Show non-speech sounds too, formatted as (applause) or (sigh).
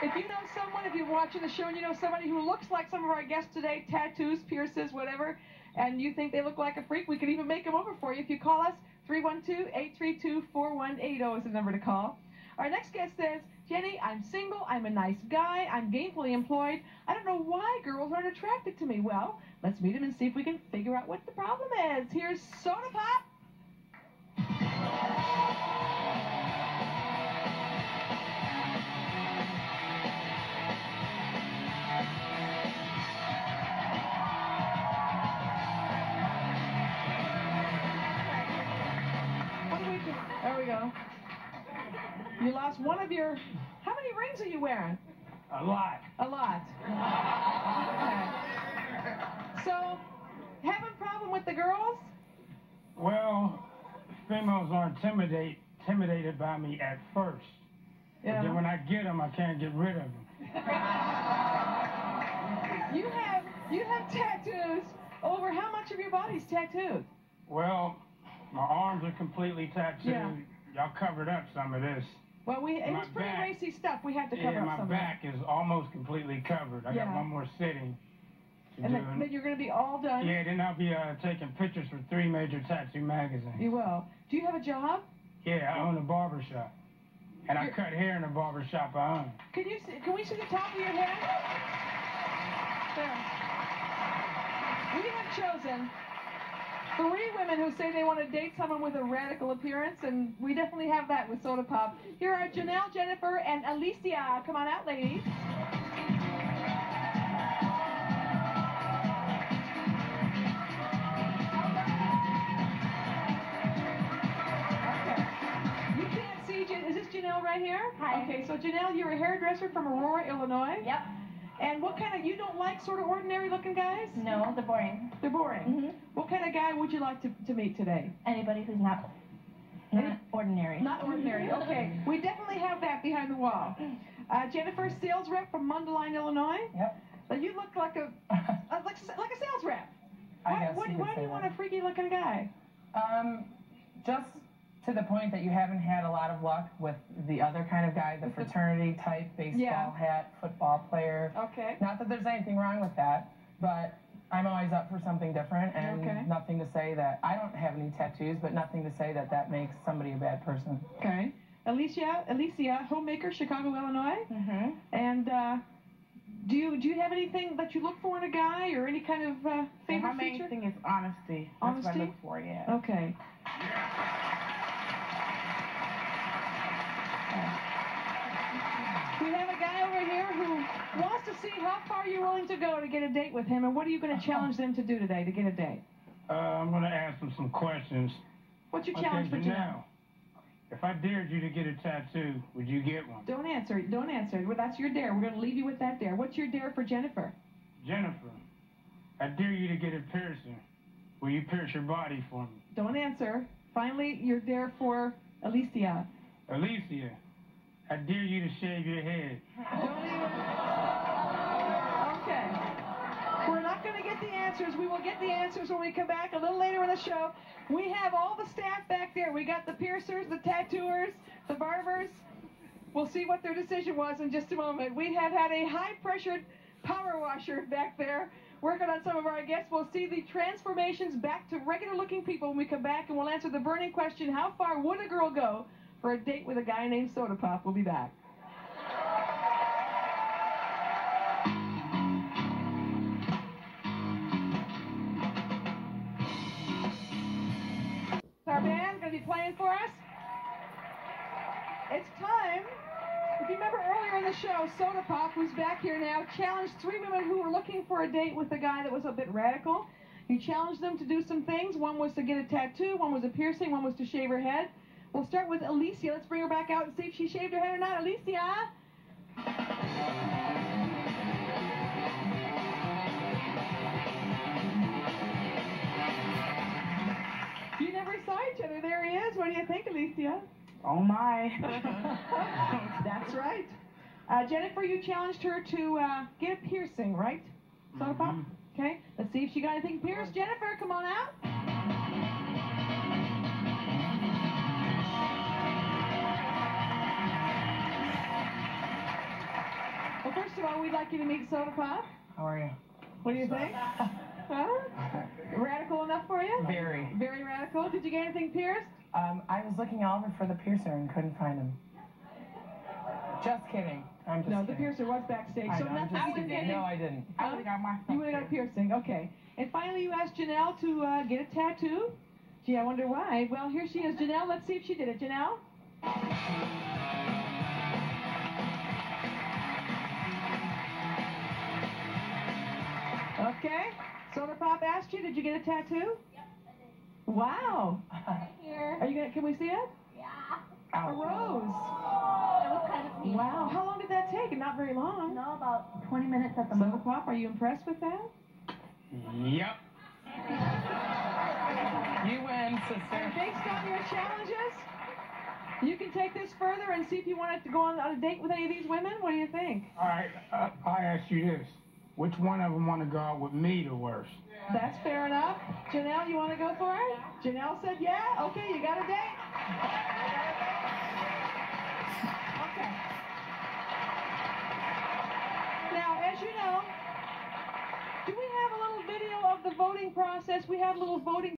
If you know someone, if you're watching the show and you know somebody who looks like some of our guests today, tattoos, pierces, whatever, and you think they look like a freak, we can even make them over for you. If you call us, 312-832-4180 is the number to call. Our next guest says, Jenny, I'm single, I'm a nice guy, I'm gainfully employed. I don't know why girls aren't attracted to me. Well, let's meet him and see if we can figure out what the problem is. Here's Sodda Pop. You lost one of your. How many rings are you wearing? A lot. A lot. Okay. So, having a problem with the girls? Well, females are intimidate, intimidated by me at first. But then when I get them, I can't get rid of them. You have you have tattoos over how much of your body's tattooed? Well, my arms are completely tattooed. Yeah. Y'all covered up some of this. Well, we it My was pretty back. racy stuff. We had to cover Yeah, up my some of back is almost completely covered. I Yeah. got one more sitting to. And do. then, then you're going to be all done. yeah, then I'll be uh, taking pictures for three major tattoo magazines. You will. Do you have a job? Yeah, I own a barber shop. And I You're- cut hair in a barber shop I own. Can you see, can we see the top of your head? There. We have chosen three women who say they want to date someone with a radical appearance, and we definitely have that with Sodda Pop. Here are Janelle, Jennifer, and Alicia. Come on out, ladies. Okay. You can't see Jan- Is this Janelle right here? Hi. Okay, so Janelle, you're a hairdresser from Aurora, Illinois. Yep. And what kind of, you don't like sort of ordinary looking guys? No, they're boring. They're boring. Mhm. What kind of guy would you like to, to meet today? Anybody who's not not ordinary. Not ordinary. (laughs) Okay. We definitely have that behind the wall. Uh, Jennifer, sales rep from Mundelein, Illinois. Yep. Uh, You look like a (laughs) uh, like, like a sales rep. I Why, guess why, you why do you that. want a freaky looking guy? Um, just to the point that you haven't had a lot of luck with the other kind of guy, the (laughs) fraternity type, baseball Yeah. hat, football player. Okay. Not that there's anything wrong with that, but I'm always up for something different, and Okay. nothing to say that I don't have any tattoos, but nothing to say that that makes somebody a bad person. Okay. Alicia, Alicia, homemaker, Chicago, Illinois. Mm-hmm. And uh, do you do you have anything that you look for in a guy or any kind of uh, favorite my main feature? thing is honesty. That's Honesty? what I look for, yeah. Okay. We have a guy over here who wants to see how far you're willing to go to get a date with him, and what are you going to challenge them to do today to get a date? Uh, I'm going to ask them some questions. What's your Okay, challenge for Janelle? Janelle, if I dared you to get a tattoo, would you get one? Don't answer. Don't answer. Well, that's your dare. We're going to leave you with that dare. What's your dare for Jennifer? Jennifer, I dare you to get a piercing. Will you pierce your body for me? Don't answer. Finally, your dare for Alicia. Alicia, I dare you to shave your head. Okay. We're not going to get the answers. We will get the answers when we come back a little later in the show. We have all the staff back there. We got the piercers, the tattooers, the barbers. We'll see what their decision was in just a moment. We have had a high pressured power washer back there working on some of our guests. We'll see the transformations back to regular looking people when we come back, and we'll answer the burning question how far would a girl go for a date with a guy named Sodda Pop? We'll be back. Our band going to be playing for us. It's time. If you remember earlier in the show, Sodda Pop, who's back here now, challenged three women who were looking for a date with a guy that was a bit radical. He challenged them to do some things. One was to get a tattoo, one was a piercing, one was to shave her head. We'll start with Alicia. Let's bring her back out and see if she shaved her head or not. Alicia! You never saw each other. There he is. What do you think, Alicia? Oh my. (laughs) That's right. Uh, Jennifer, you challenged her to uh, get a piercing, right? Soda pop? Mhm. Okay. Let's see if she got anything pierced. Jennifer, come on out. We'd like you to meet Sodda Pop. How are you? What do you think? (laughs) Huh? Radical enough for you? Very. Very radical. Did you get anything pierced? Um, I was looking all over for the piercer and couldn't find him. Just kidding. I'm just no, the piercer was backstage. I so know, I'm nothing just you kidding. No, I didn't. I would have got my You would have got a piercing. Okay. And finally, you asked Janelle to uh, get a tattoo. Gee, I wonder why. Well, here she is. Janelle, let's see if she did it. Janelle? Okay. Soda Pop asked you, did you get a tattoo? Yep, Wow. Here. Are you gonna? Can we see it? Yeah. A rose. It was kind of neat. Wow. How long did that take? Not very long. No, about 20 minutes at the Soda most. Pop, are you impressed with that? Yep. You win, And sister. based on your challenges, you can take this further and see if you want to go on, on a date with any of these women. What do you think? All right, uh, I ask you this. Which one of them want to go out with me the worst? That's fair enough. Janelle, you want to go for it? Janelle said yeah. Okay, you got a date. Okay. Now, as you know, do we have a little video of the voting process? We have a little voting